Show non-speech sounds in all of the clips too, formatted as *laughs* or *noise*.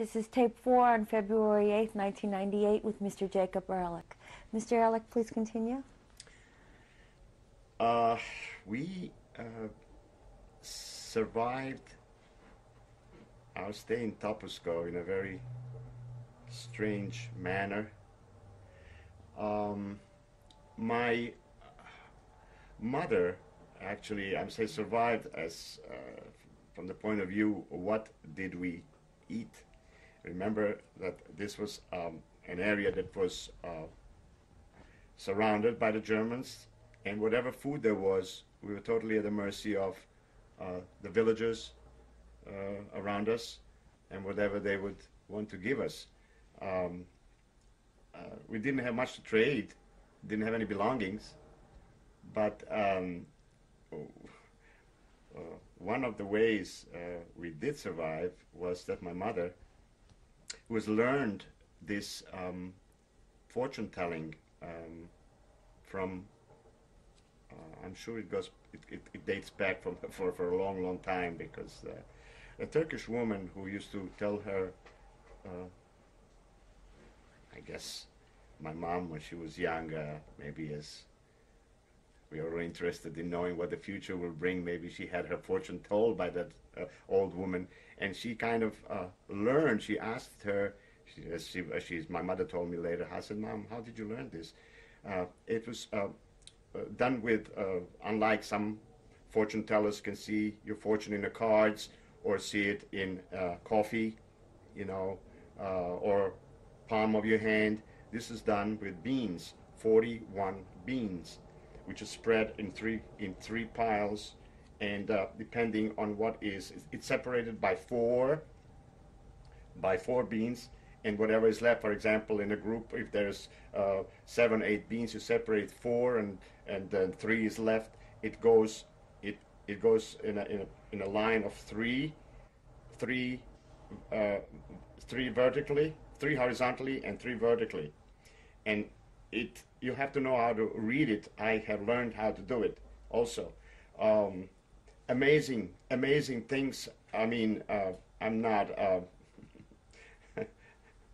This is tape four on February 8, 1998, with Mr. Jakob Ehrlich. Mr. Ehrlich, please continue. Uh, we uh, survived our stay in Topusko in a very strange manner. Um, my mother actually, I'm say survived as uh, from the point of view, what did we eat? Remember that this was um, an area that was uh, surrounded by the Germans, and whatever food there was, we were totally at the mercy of uh, the villagers uh, around us and whatever they would want to give us. Um, uh, we didn't have much to trade, didn't have any belongings, but um, uh, one of the ways uh, we did survive was that my mother, who has learned this um, fortune telling um, from, uh, I'm sure it goes, it, it, it, dates back from *laughs* for, for a long, long time because uh, a Turkish woman who used to tell her, uh, I guess, my mom when she was young, uh, maybe as we are interested in knowing what the future will bring. Maybe she had her fortune told by that uh, old woman, and she kind of uh, learned. She asked her, she, she, she's, my mother told me later, I said, Mom, how did you learn this? Uh, it was uh, uh, done with, uh, unlike some fortune tellers can see your fortune in the cards or see it in coffee, you know, or palm of your hand. This is done with beans, 41 beans which is spread in three in three piles, and uh, depending on what is, it's separated by four by four beans, and whatever is left. For example, in a group, if there's uh, seven, eight beans, you separate four, and and then three is left. It goes it it goes in a in a, in a line of three, three, uh, three vertically, three horizontally, and three vertically, and it you have to know how to read it. I have learned how to do it also. Um, amazing, amazing things. I mean, uh, I'm not uh, *laughs*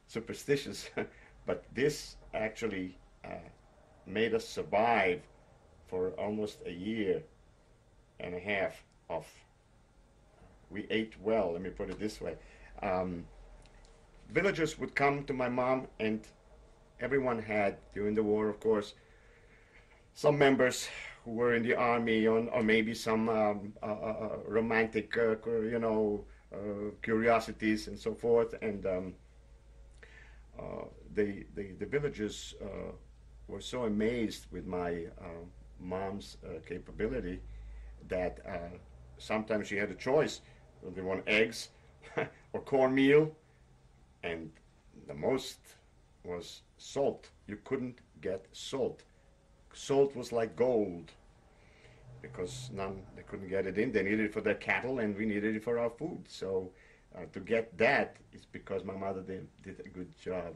superstitious, *laughs* but this actually uh, made us survive for almost a year and a half of. We ate well. Let me put it this way. Um, villagers would come to my mom and everyone had during the war, of course, some members who were in the army or maybe some um, uh, uh, uh romantic, uh, you know, uh, curiosities and so forth. And um, the, the, the villagers were so amazed with my mom's capability that sometimes she had a choice. They want eggs *laughs* or cornmeal, and the most was salt. You couldn't get salt. Salt was like gold because none they couldn't get it in. They needed it for their cattle, and we needed it for our food. So uh, to get that is because my mother did, did a good job.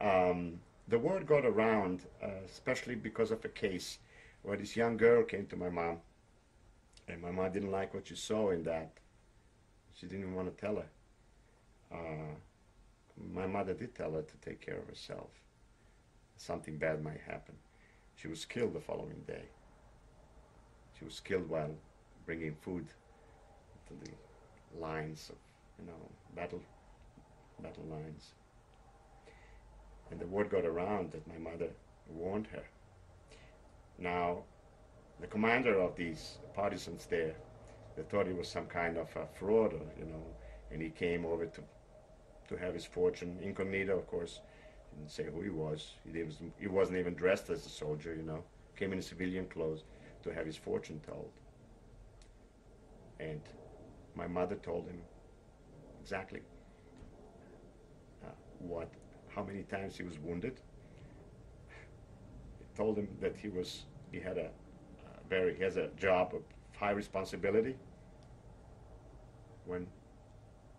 Um, the word got around, uh, especially because of a case where this young girl came to my mom, and my mom didn't like what she saw in that. She didn't even want to tell her. Uh, my mother did tell her to take care of herself. Something bad might happen. She was killed the following day. She was killed while bringing food to the lines of, you know, battle, battle lines. And the word got around that my mother warned her. Now, the commander of these partisans there, they thought he was some kind of a fraud, you know, and he came over to to have his fortune incognito, of course. He didn't say who he was. He, was, he wasn't even dressed as a soldier, you know. Came in civilian clothes to have his fortune told. And my mother told him exactly uh, what, how many times he was wounded. told him that he was, he had a, a very, he has a job of high responsibility. When,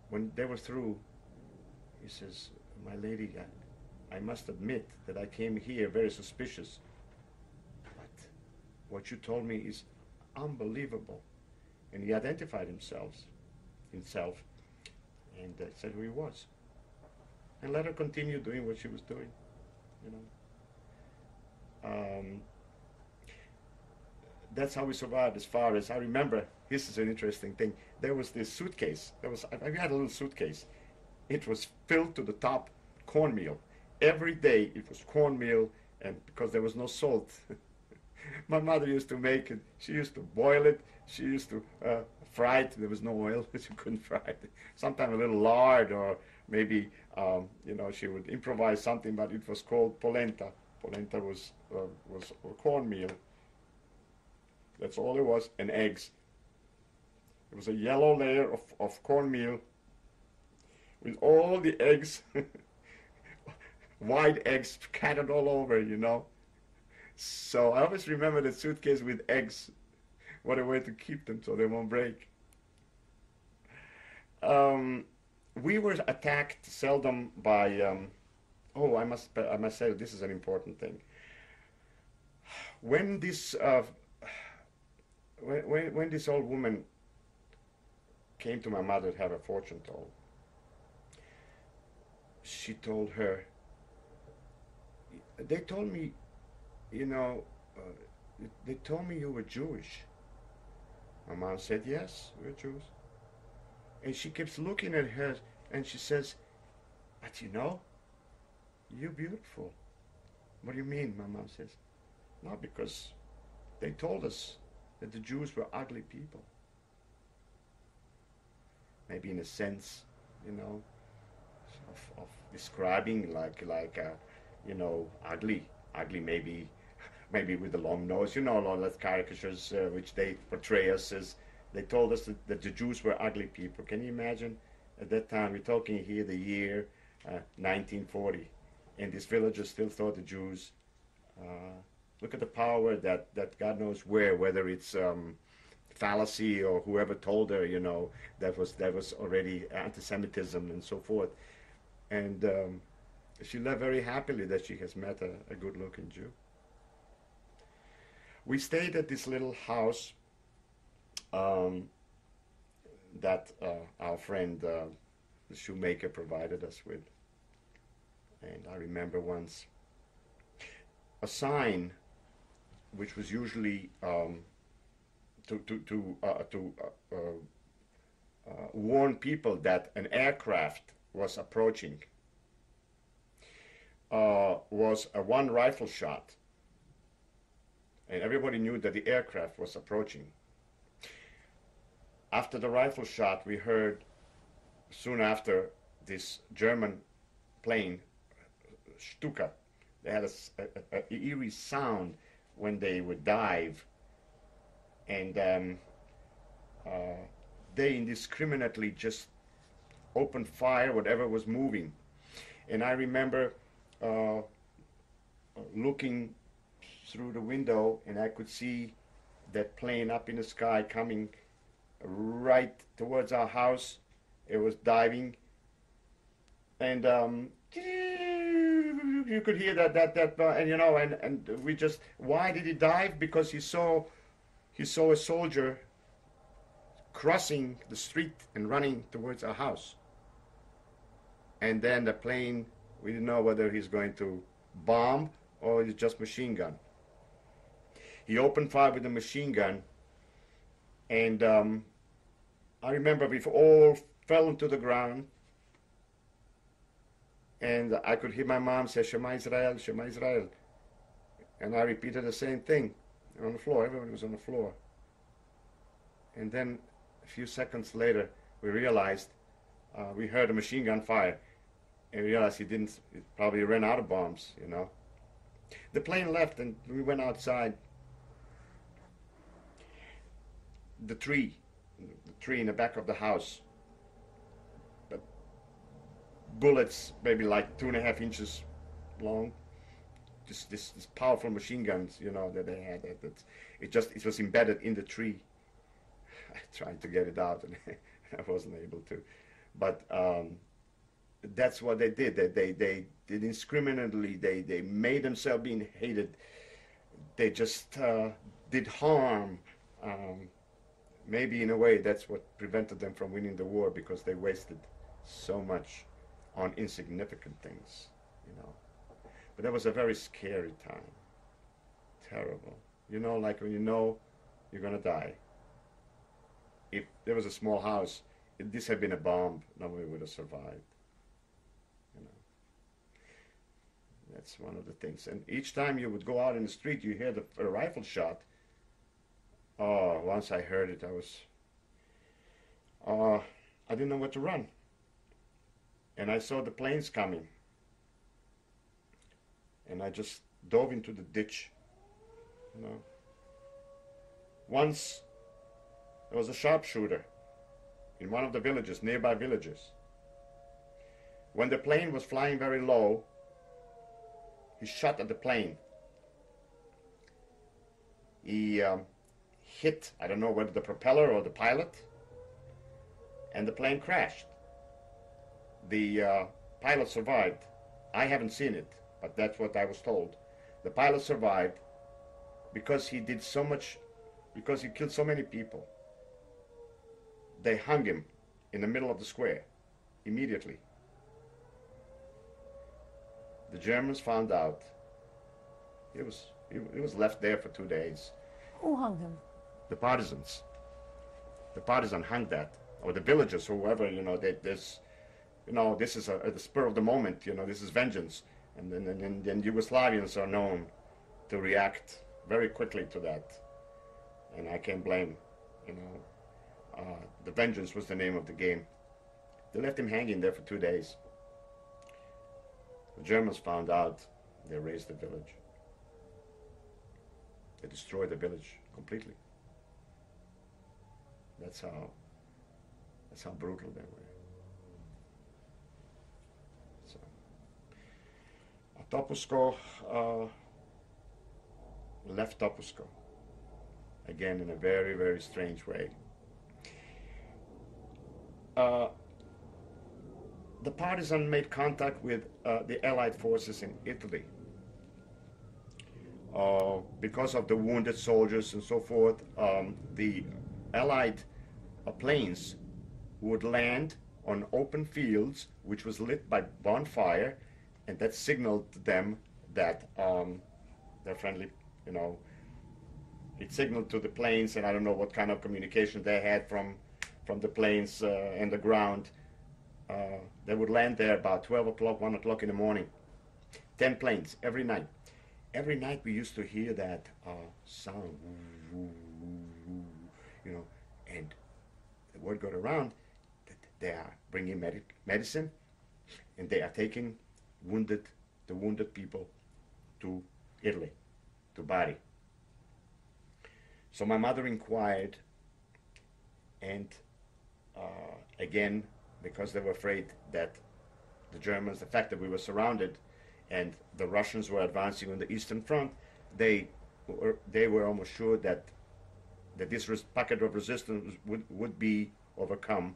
when they were through he says, my lady, I, I must admit that I came here very suspicious. But what you told me is unbelievable. And he identified himself, himself, and uh, said who he was. and let her continue doing what she was doing. You know. Um, that's how we survived. As far as I remember, this is an interesting thing. There was this suitcase. There was I I had a little suitcase. It was filled to the top cornmeal. Every day it was cornmeal, and because there was no salt, *laughs* my mother used to make it. She used to boil it. She used to uh, fry it. There was no oil, *laughs* she couldn't fry it. Sometimes a little lard, or maybe um, you know she would improvise something. But it was called polenta. Polenta was uh, was cornmeal. That's all it was, and eggs. It was a yellow layer of, of cornmeal with all the eggs, *laughs* white eggs scattered all over, you know. So I always remember the suitcase with eggs. What a way to keep them so they won't break. Um, we were attacked seldom by. Um, oh, I must. I must say this is an important thing. When this uh, when, when, when this old woman came to my mother to have a fortune told, she told her, they told me, you know, uh, they told me you were Jewish. My mom said, yes, we're Jews. And she keeps looking at her and she says, but you know, you're beautiful. What do you mean? My mom says, no, because they told us that the Jews were ugly people. Maybe in a sense, you know, of, of describing like like uh, you know ugly, ugly maybe maybe with a long nose. You know, a lot of caricatures uh, which they portray us as. They told us that, that, the Jews were ugly people. Can you imagine? At that time, we're talking here the year uh, 1940, and these villagers still thought the Jews. Uh, look at the power that, that God knows where, whether it's um, fallacy or whoever told her, you know, that was that was already anti-Semitism and so forth. And um, she lived very happily that she has met a, a good-looking Jew. We stayed at this little house um, that uh, our friend, uh, the shoemaker, provided us with. And I remember once a sign which was usually um, to to to uh, to uh, uh, warn people that an aircraft was approaching. Uh, was a one rifle shot, and everybody knew that the aircraft was approaching. After the rifle shot, we heard soon after this German plane, Stuka, they had a, a, a eerie sound when they would dive, and um, uh, they indiscriminately just opened fire whatever was moving. And I remember uh, looking through the window, and I could see that plane up in the sky coming right towards our house. It was diving, and um, you could hear that that that uh, and you know and and we just why did he dive? Because he saw he saw a soldier crossing the street and running towards our house. And then the plane we didn't know whether he's going to bomb or he's just machine gun he opened fire with a machine gun and um, i remember we all fell into the ground and I could hear my mom say, Shema Israel, Shema Israel. And I repeated the same thing on the floor. Everybody was on the floor. And then a few seconds later, we realized uh, we heard a machine gun fire. And realized he didn't, he probably ran out of bombs, you know. The plane left and we went outside. The tree, the tree in the back of the house But bullets maybe like two and a half inches long. This, this, this powerful machine guns, you know, that they had. That, that it just it was embedded in the tree. *laughs* I tried to get it out and *laughs* I wasn't able to, but um, that's what they did. They they they did indiscriminately. They they made themselves being hated. They just uh, did harm. Um, maybe in a way that's what prevented them from winning the war because they wasted so much on insignificant things, you know. But that was a very scary time. Terrible. You know, like when you know you're gonna die. If there was a small house, if this had been a bomb, nobody would have survived. You know. That's one of the things. And each time you would go out in the street, you hear the a rifle shot. Oh, once I heard it, I was. Uh, I didn't know where to run. And I saw the planes coming. And I just dove into the ditch. You know. Once there was a sharpshooter in one of the villages, nearby villages. When the plane was flying very low, he shot at the plane. He um, hit, I don't know whether the propeller or the pilot, and the plane crashed. The uh, pilot survived. I haven't seen it, but that's what I was told. The pilot survived because he did so much, because he killed so many people. They hung him in the middle of the square immediately. The Germans found out. He was, he, he was left there for two days. Who hung him? The partisans. The partisan hung that, or the villagers, whoever, you know, they, this, you know, this is a, at the spur of the moment, you know, this is vengeance. And then, and, and, and Yugoslavians are known to react very quickly to that. And I can't blame, you know, uh, the vengeance was the name of the game. They left him hanging there for two days. The Germans found out, they razed the village. They destroyed the village completely. That's how that's how brutal they were. So Topusko uh, left Topusko again in a very, very strange way. Uh, the partisan made contact with uh, the Allied forces in Italy. Uh, because of the wounded soldiers and so forth, um, the Allied uh, planes would land on open fields, which was lit by bonfire, and that signaled to them that um, they're friendly, you know. It signaled to the planes, and I don't know what kind of communication they had from from the planes uh, and the ground. Uh, they would land there about 12 o'clock, 1 o'clock in the morning. 10 planes every night. Every night we used to hear that uh, sound, you know, and the word got around that they are bringing medic- medicine and they are taking wounded, the wounded people to Italy, to Bari. So my mother inquired, and uh, again, because they were afraid that the Germans, the fact that we were surrounded and the Russians were advancing on the Eastern Front, they were, they were almost sure that, that this pocket of resistance would, would be overcome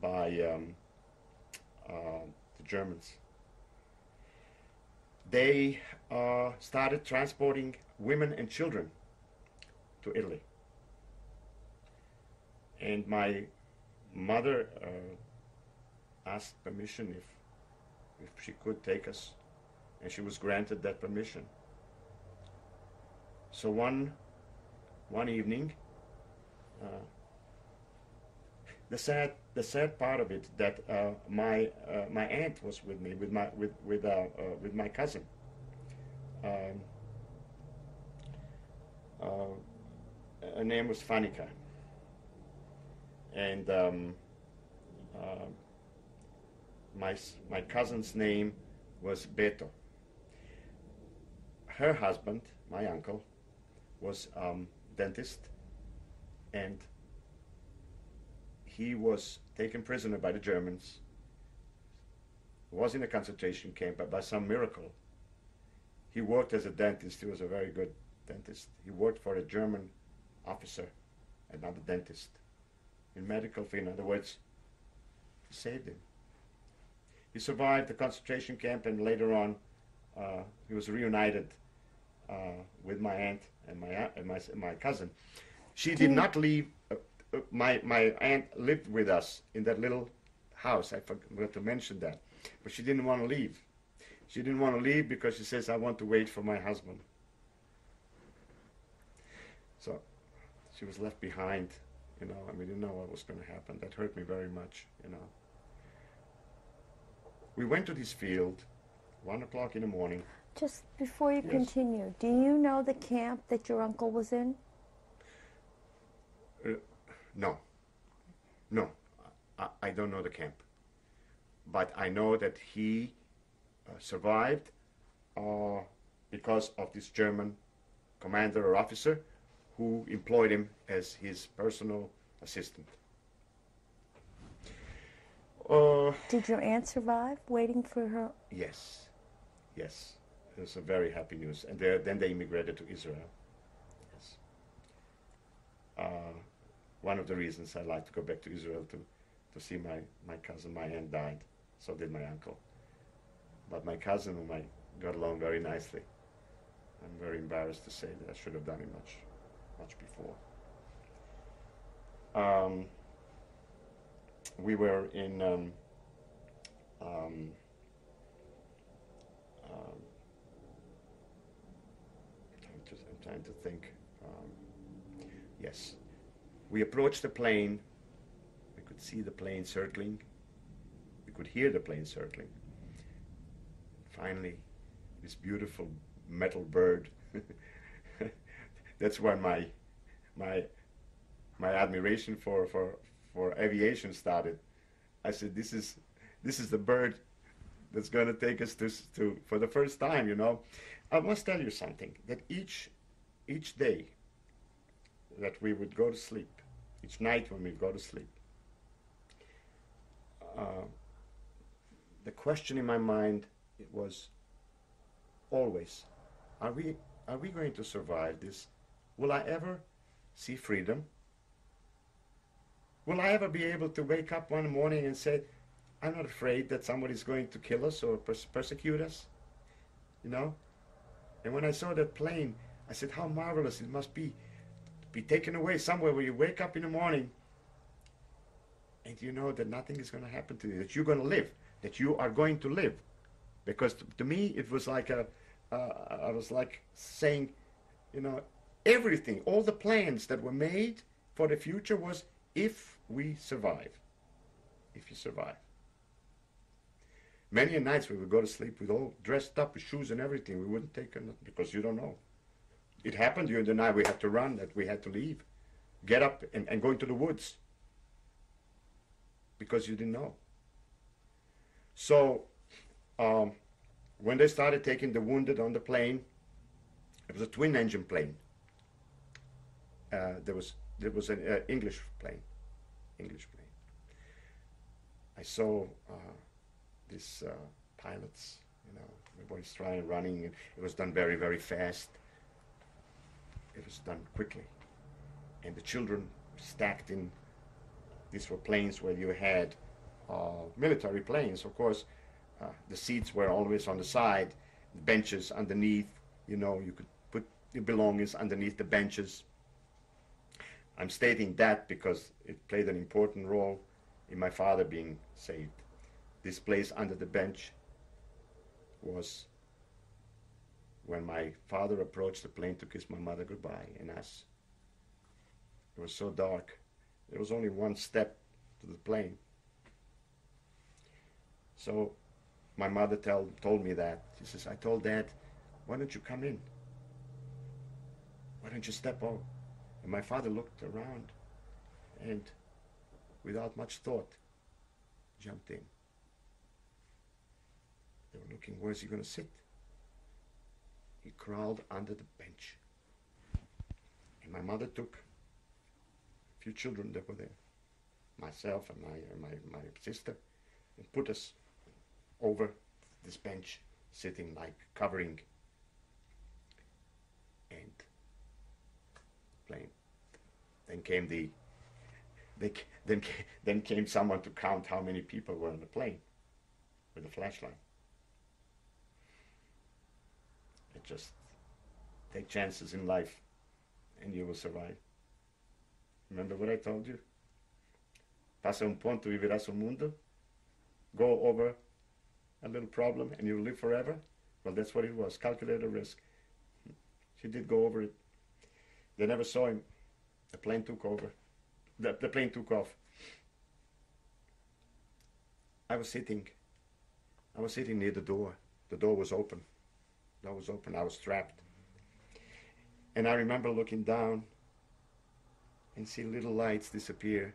by um, uh, the Germans. They uh, started transporting women and children to Italy. And my mother uh, asked permission if if she could take us, and she was granted that permission. So one one evening, uh, the sad the sad part of it that uh, my uh, my aunt was with me with my with with uh, uh, with my cousin. Um, her name was Fanica, and um, uh, my my cousin's name was Beto. Her husband, my uncle, was um, dentist, and he was taken prisoner by the Germans. Was in a concentration camp, but by some miracle, he worked as a dentist. He was a very good dentist. He worked for a German officer, another dentist, in medical field. In other words, he saved him. He survived the concentration camp, and later on, uh, he was reunited uh, with my aunt and my aunt, and my my cousin. She did not leave. Uh, uh, my my aunt lived with us in that little house. I forgot to mention that. But she didn't want to leave. She didn't want to leave because she says, I want to wait for my husband. So she was left behind, you know, and we didn't know what was going to happen. That hurt me very much, you know. We went to this field, one o'clock in the morning. Just before you Yes. continue, do you know the camp that your uncle was in? No, no, I, I don't know the camp. But I know that he uh, survived uh, because of this German commander or officer who employed him as his personal assistant. Uh, Did your aunt survive waiting for her? yes, yes. It was a very happy news. And they, then they immigrated to Israel. Yes. Uh, one of the reasons I like to go back to Israel to, to see my, my cousin. My aunt died, so did my uncle. But my cousin, and I got along very nicely, I'm very embarrassed to say that I should have done it much, much before. Um, we were in um, um, um, I'm, just, I'm trying to think. Um, yes, we approached the plane. We could see the plane circling. We could hear the plane circling. Finally, this beautiful metal bird. *laughs* That's when my my my admiration for, for for aviation started. I said, "This is this is the bird that's going to take us to, to for the first time." You know, I must tell you something. That each each day that we would go to sleep, each night when we go to sleep, uh, the question in my mind was always, "Are we are we going to survive this? Will I ever see freedom?" Will I ever be able to wake up one morning and say, I'm not afraid that somebody's going to kill us or pers- persecute us? You know? And when I saw that plane, I said, how marvelous it must be to be taken away somewhere where you wake up in the morning and you know that nothing is going to happen to you, that you're going to live, that you are going to live. Because to, to me, it was like a, uh, I was like saying, you know, everything, all the plans that were made for the future was if we survive. If you survive. Many nights we would go to sleep with all dressed up with shoes and everything. We wouldn't take it because you don't know. It happened during the night we had to run, that we had to leave. Get up and, and go into the woods. Because you didn't know. So um, when they started taking the wounded on the plane, it was a twin engine plane. Uh, there was there was an uh, English plane, English plane. I saw uh, these uh, pilots, you know, everybody's trying running. and It was done very very fast. It was done quickly, and the children stacked in. These were planes where you had military planes, of course. The seats were always on the side, the benches underneath. You know, you could put your belongings underneath the benches. I'm stating that because it played an important role in my father being saved. This place under the bench was when my father approached the plane to kiss my mother goodbye and us. It was so dark. There was only one step to the plane. So my mother tell, told me that. She says, I told dad, why don't you come in? Why don't you step out? And my father looked around and, without much thought, jumped in. They were looking, where's he going to sit? He crawled under the bench. And my mother took a few children that were there, myself and my, uh, my, my sister, and put us over this bench, sitting like covering and plane. Then came the they, then then came someone to count how many people were on the plane with a flashlight. It just take chances in life, and you will survive. Remember what I told you? Passa um ponto e virás o mundo. go over a little problem and you'll live forever? Well, that's what it was calculated risk. She did go over it. They never saw him. The plane took over. The, the plane took off. I was sitting. I was sitting near the door. The door was open. The door was open. I was trapped. And I remember looking down and see little lights disappear.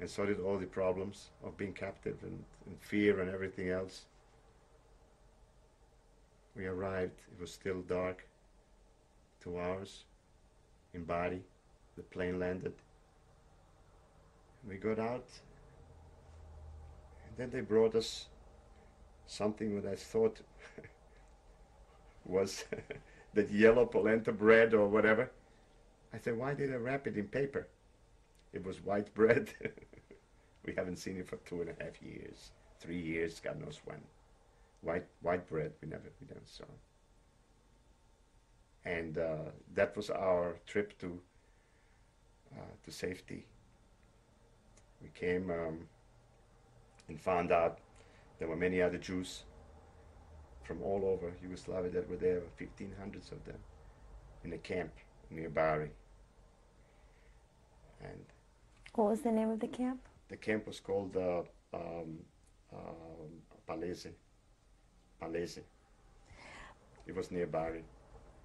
And so did all the problems of being captive and, and fear and everything else. We arrived, it was still dark. Two hours in Bari. The plane landed. We got out. And then they brought us something that I thought *laughs* was *laughs* that yellow polenta bread or whatever. I said, why did I wrap it in paper? It was white bread. *laughs* we haven't seen it for two and a half years, three years, God knows when. White white bread, we never we never saw. And uh, that was our trip to uh, to safety. We came um, and found out there were many other Jews from all over Yugoslavia that were there, 1500s of them, in a camp near Bari. And What was the name of the camp? the camp was called uh, um, um, Palese. Palese. It was near Bari.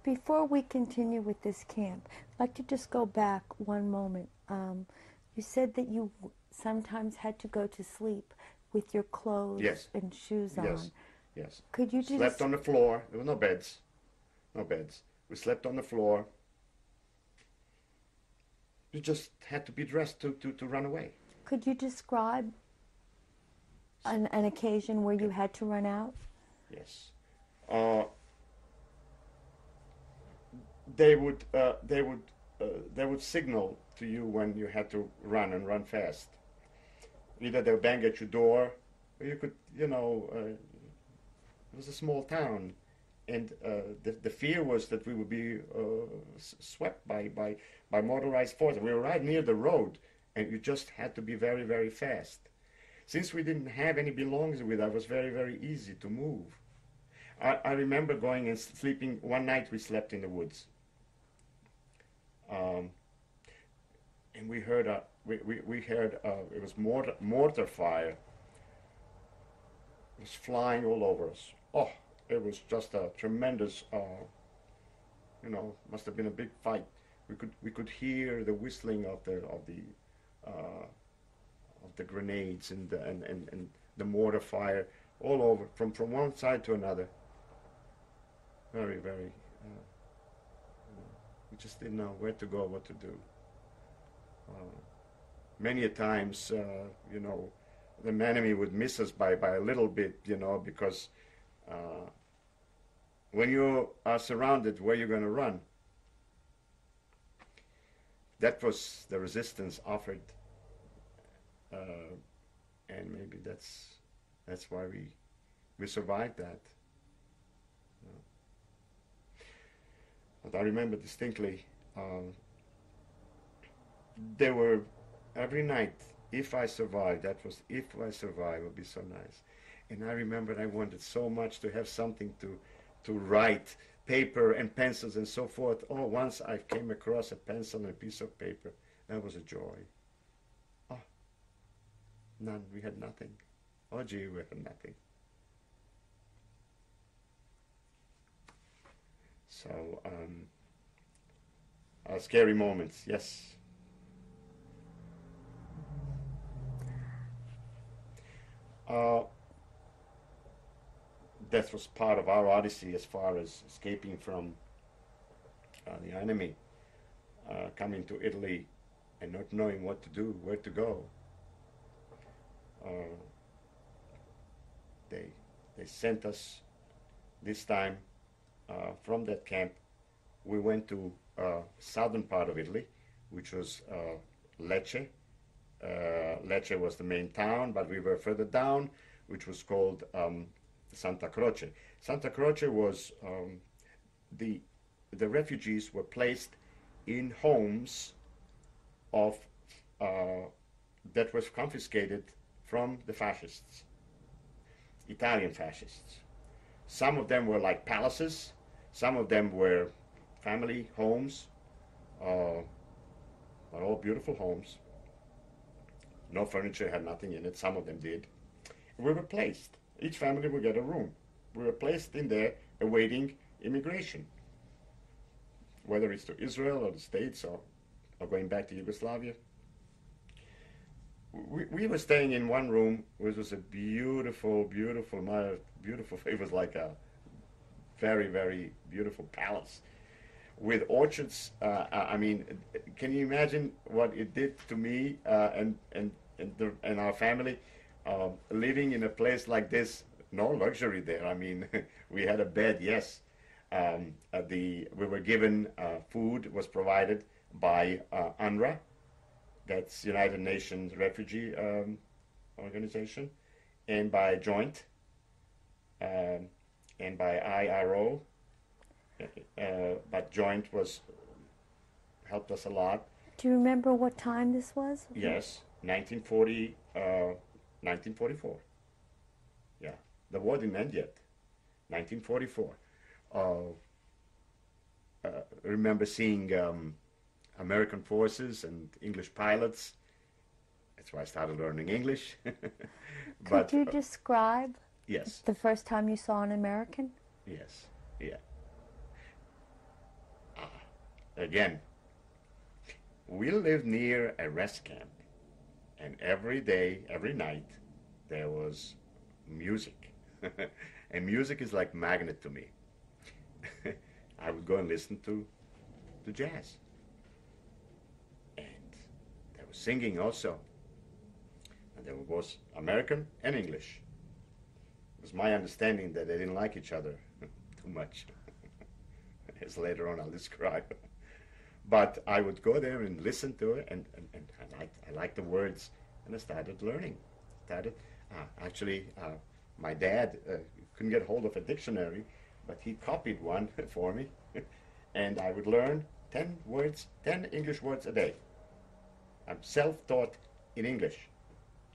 Before we continue with this camp, I'd like to just go back one moment. Um, you said that you sometimes had to go to sleep with your clothes Yes. and shoes on. Yes. Yes. Could you just Slept on the floor. There were no beds. No beds. We slept on the floor. You just had to be dressed to, to, to run away. could you describe an, an occasion where you had to run out? Yes. Uh, they would uh, they would uh, they would signal to you when you had to run and run fast. Either they'll bang at your door, or you could you know uh, it was a small town, and uh, the the fear was that we would be uh, swept by by by motorized forces. We were right near the road, and you just had to be very very fast. Since we didn't have any belongings with us, it was very very easy to move. I, I remember going and sleeping. One night we slept in the woods. Um, and we heard a we, we, we heard uh, it was mortar mortar fire. It was flying all over us. Oh, it was just a tremendous. Uh, you know, must have been a big fight. We could we could hear the whistling of the of the uh, of the grenades and the, and, and, and the mortar fire all over from from one side to another. Very very. Uh, we just didn't know where to go, what to do. Uh, many a times, uh, you know, the enemy would miss us by, by a little bit, you know, because uh, when you are surrounded, where you're going to run? That was the resistance offered, uh, and maybe that's that's why we we survived that. But I remember distinctly, um, there were every night, if I survived, that was if I survived, it would be so nice. And I remember I wanted so much to have something to, to write, paper and pencils and so forth. Oh, once I came across a pencil and a piece of paper, that was a joy. None, we had nothing. Oh, gee, we had nothing. So, um, uh, scary moments, yes. Uh, that was part of our odyssey as far as escaping from uh, the enemy, uh, coming to Italy and not knowing what to do, where to go. Uh, they, they sent us this time uh, from that camp, we went to uh, southern part of Italy, which was uh, Lecce. Uh, Lecce was the main town, but we were further down, which was called um, Santa Croce. Santa Croce was um, the the refugees were placed in homes of uh, that was confiscated from the fascists, Italian fascists. Some of them were like palaces, some of them were family homes, uh, but all beautiful homes. No furniture, had nothing in it. Some of them did. We were placed. Each family would get a room. We were placed in there awaiting immigration, whether it's to Israel or the States or, or going back to Yugoslavia. We, we were staying in one room, which was a beautiful, beautiful, my beautiful. *laughs* It was like a very, very beautiful palace with orchards. Uh, I mean, can you imagine what it did to me uh, and and and, the, and our family uh, living in a place like this? No luxury there. I mean, *laughs* we had a bed, yes. Um, uh, the we were given uh, food was provided by uh, UNRRA, that's United Nations Refugee um, Organization, and by Joint, um, and by IRO, uh, but Joint was helped us a lot. Do you remember what time this was? Yes, 1940, uh, 1944. Yeah, the war didn't end yet. 1944. Uh, uh, remember seeing um, American forces and English pilots. That's why I started learning English. *laughs* but, Could you uh, describe yes, the first time you saw an American? yes, yeah. Ah, again, we lived near a rest camp, and every day, every night, there was music. *laughs* and music is like magnet to me. *laughs* I would go and listen to to jazz. Singing also. And there was American and English. It was my understanding that they didn't like each other *laughs* too much. *laughs* As later on I'll describe. But I would go there and listen to it, and, and, and I liked I liked the words, and I started learning. Started uh, actually, uh, my dad uh, couldn't get hold of a dictionary, but he copied one *laughs* for me, and I would learn ten words, ten English words a day. I'm self-taught in English.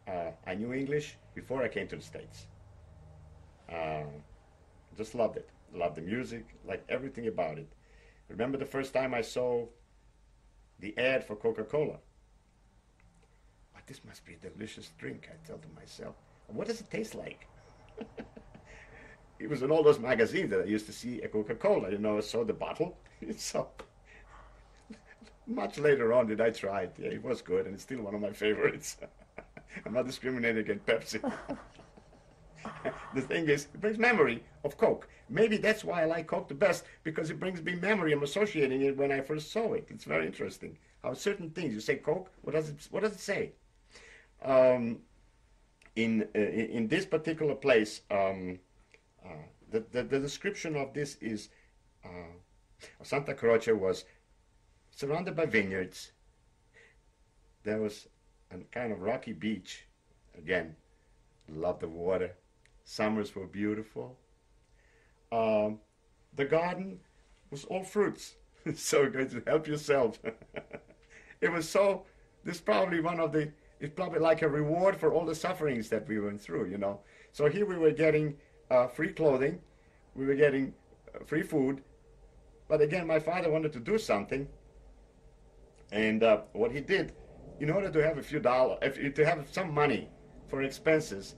Uh, I knew English before I came to the States. Uh, just loved it. Loved the music, liked everything about it. Remember the first time I saw the ad for Coca-Cola? But this must be a delicious drink, I tell to myself. What does it taste like? *laughs* it was in all those magazines that I used to see a Coca-Cola, you know, I saw the bottle. It's *laughs* so much later on did I try it. Yeah, it was good, and it's still one of my favorites. *laughs* I'm not discriminating against Pepsi. *laughs* the thing is, it brings memory of Coke. Maybe that's why I like Coke the best, because it brings me memory. I'm associating it when I first saw it. It's very interesting how certain things, you say Coke, what does it, what does it say? Um, in, uh, in this particular place, um, uh, the, the, the, description of this is uh, Santa Croce was surrounded by vineyards. There was a kind of rocky beach. Again, love the water. Summers were beautiful. Um, the garden was all fruits, *laughs* so good to help yourself. *laughs* it was so. This probably one of the. It's probably like a reward for all the sufferings that we went through, you know. So here we were getting uh, free clothing, we were getting uh, free food, but again, my father wanted to do something, and uh, what he did, in order to have a few dollars, if to have some money for expenses,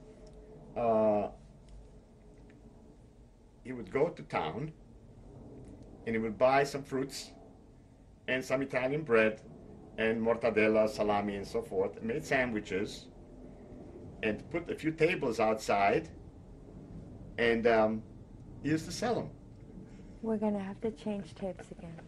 uh, he would go to town and he would buy some fruits and some Italian bread and mortadella, salami, and so forth, made sandwiches, and put a few tables outside, and um, he used to sell them. We're going to have to change tapes again.